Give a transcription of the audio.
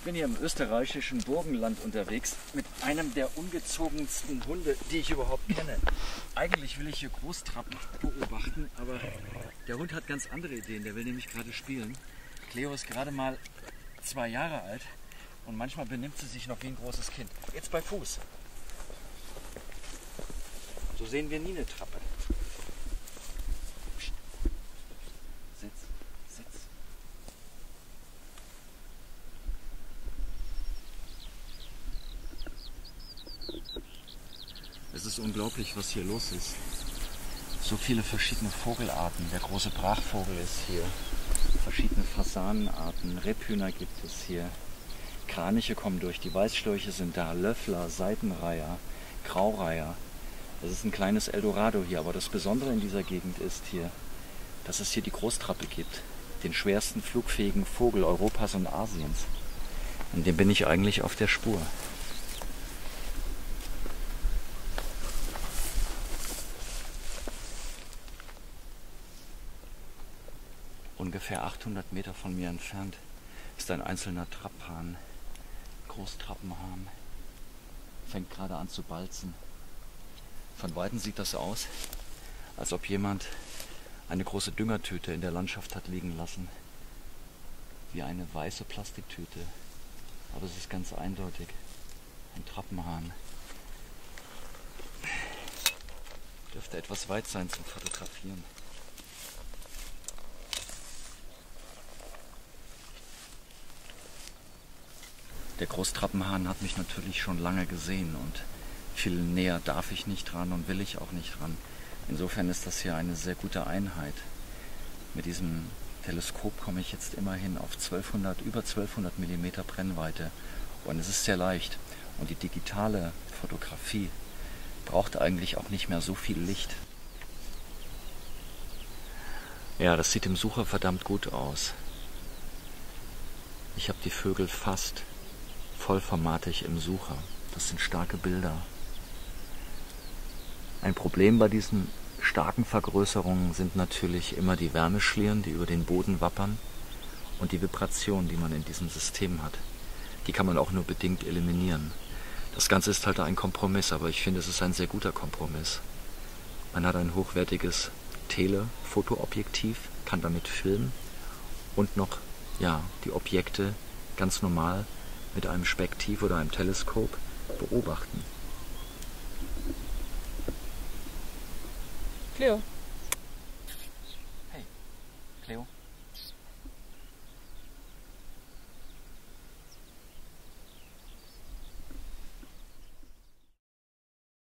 Ich bin hier im österreichischen Burgenland unterwegs mit einem der ungezogensten Hunde, die ich überhaupt kenne. Eigentlich will ich hier Großtrappen beobachten, aber der Hund hat ganz andere Ideen. Der will nämlich gerade spielen. Cleo ist gerade mal zwei Jahre alt und manchmal benimmt sie sich noch wie ein großes Kind. Jetzt bei Fuß. So sehen wir nie eine Trappe. Es ist unglaublich, was hier los ist. So viele verschiedene Vogelarten. Der große Brachvogel ist hier. Verschiedene Fasanenarten. Rebhühner gibt es hier. Kraniche kommen durch. Die Weißschläuche sind da. Löffler, Seitenreiher, Graureiher. Es ist ein kleines Eldorado hier. Aber das Besondere in dieser Gegend ist hier, dass es hier die Großtrappe gibt. Den schwersten flugfähigen Vogel Europas und Asiens. Und dem bin ich eigentlich auf der Spur. Ungefähr 800 Meter von mir entfernt ist ein einzelner Trapphahn, Großtrappenhahn. Fängt gerade an zu balzen. Von weitem sieht das aus, als ob jemand eine große Düngertüte in der Landschaft hat liegen lassen. Wie eine weiße Plastiktüte. Aber es ist ganz eindeutig ein Trappenhahn. Dürfte etwas weit sein zum Fotografieren. Der Großtrappenhahn hat mich natürlich schon lange gesehen und viel näher darf ich nicht dran und will ich auch nicht dran. Insofern ist das hier eine sehr gute Einheit. Mit diesem Teleskop komme ich jetzt immerhin auf 1200, über 1200 mm Brennweite und es ist sehr leicht. Und die digitale Fotografie braucht eigentlich auch nicht mehr so viel Licht. Ja, das sieht im Sucher verdammt gut aus. Ich habe die Vögel fast vollformatig im Sucher. Das sind starke Bilder. Ein Problem bei diesen starken Vergrößerungen sind natürlich immer die Wärmeschlieren, die über den Boden wappern und die Vibration, die man in diesem System hat. Die kann man auch nur bedingt eliminieren. Das Ganze ist halt ein Kompromiss, aber ich finde, es ist ein sehr guter Kompromiss. Man hat ein hochwertiges Telefotoobjektiv, kann damit filmen und noch ja, die Objekte ganz normal mit einem Spektiv oder einem Teleskop beobachten. Cleo. Hey, Cleo.